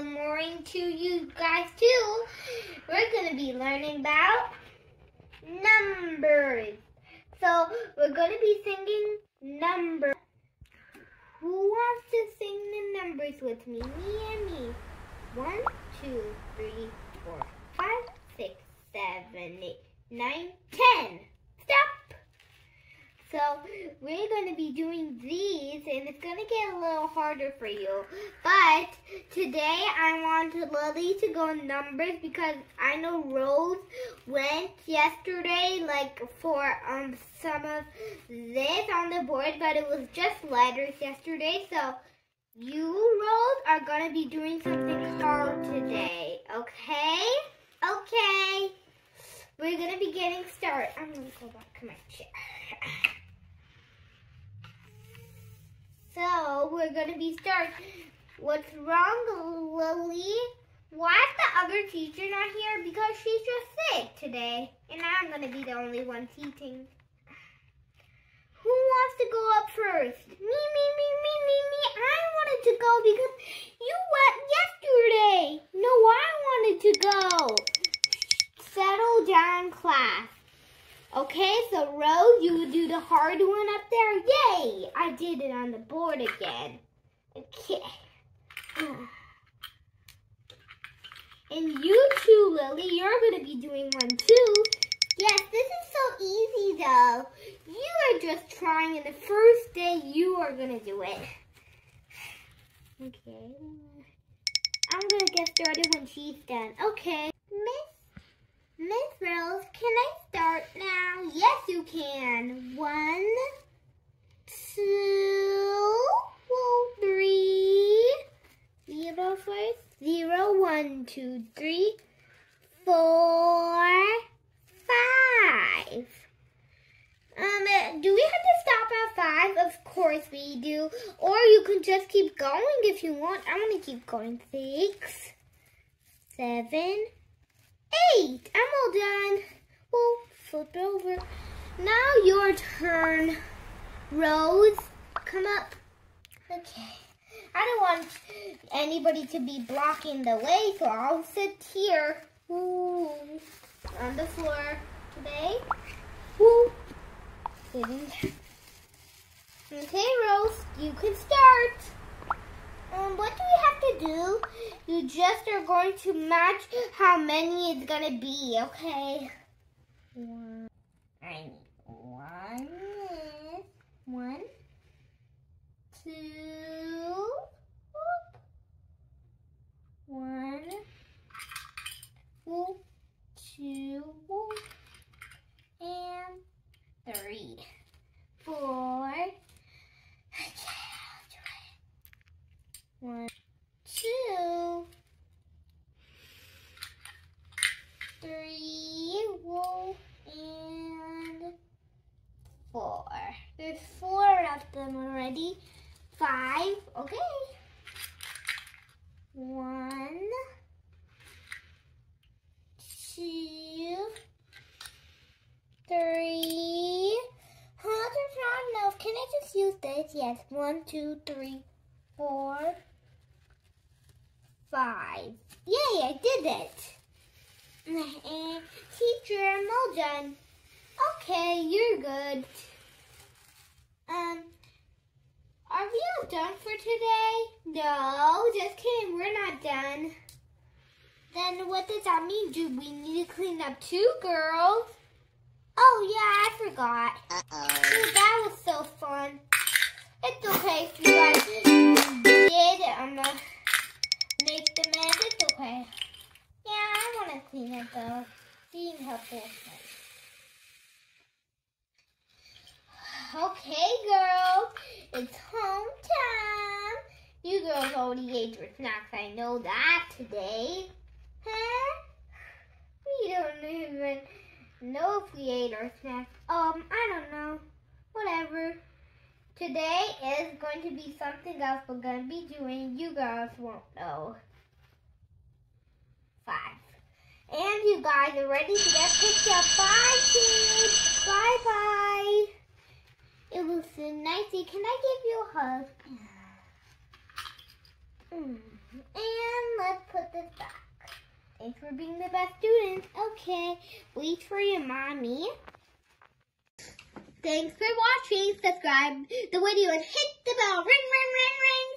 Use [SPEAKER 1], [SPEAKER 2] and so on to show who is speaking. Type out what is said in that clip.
[SPEAKER 1] good morning to you guys too. We're gonna be learning about numbers. So we're gonna be singing numbers. Who wants to sing the numbers with me? Me and me. One, two, three, four, five, six, seven, eight, nine, ten. Stop. So we're going to be doing these and it's going to get a little harder for you. But today I want Lily to go numbers because I know Rose went yesterday like for um some of this on the board but it was just letters yesterday. So you, Rose, are going to be doing something hard today. Okay? Okay. We're going to be getting started. I'm going to go back to my chair. We're gonna be starting. What's wrong, Lily? Why is the other teacher not here? Because she's just sick today, and I'm gonna be the only one teaching. Who wants to go up first? Me, me, me, me, me, me. I wanted to go because you went yesterday. No, I wanted to go. Settle down, class. Okay, so Rose, you do the hard one up there. Yay! I did it on the board again. Okay. And you too, Lily, you're going to be doing one too. Yes, this is so easy though. You are just trying and the first day you are going to do it. Okay. I'm going to get started when she's done. Okay. Miss can I start now? Yes, you can. One, two, three, zero first, zero, one, two, three, four, five. Um, do we have to stop at five? Of course we do. Or you can just keep going if you want. I'm to keep going. Six, seven, eight. I'm all done. Well, flip over. Now your turn, Rose. Come up. Okay. I don't want anybody to be blocking the way, so I'll sit here Ooh, on the floor today. Ooh. Okay, Rose, you can start. Um, what do we have to do? You just are going to match how many it's going to be, okay? One. I one. One. Two. Whoop. One. Whoop. Two. Whoop. And three. Four. One, two, three, whoa, and four. There's four of them already. Five, okay. One, two, three. Huh, there's not enough. Can I just use this? Yes. One, two, three, four, five. Yay, I did it. Teacher, I'm all done. Okay, you're good. Um, are we all done for today? No, just kidding, we're not done. Then what does that mean? Do we need to clean up too, girls? Oh yeah, I forgot.
[SPEAKER 2] Uh-oh.
[SPEAKER 1] that was so fun. It's okay if you guys did. I'm not make the mess. It's okay. Yeah, I want to clean it though. Being helpful. Okay, girls. It's home time. You girls already ate your snacks. I know that today. Huh? We don't even know if we ate our snacks. Um, I don't know. Whatever. Today is going to be something else we're going to be doing. You girls won't know. Five. And you guys are ready to get picked up. Bye, kids. Bye-bye. It was so nice. Can I give you a hug? Mm. And let's put this back. Thanks for being the best student. Okay, wait for your mommy. Thanks for watching. Subscribe the video and hit the bell. Ring, ring, ring, ring.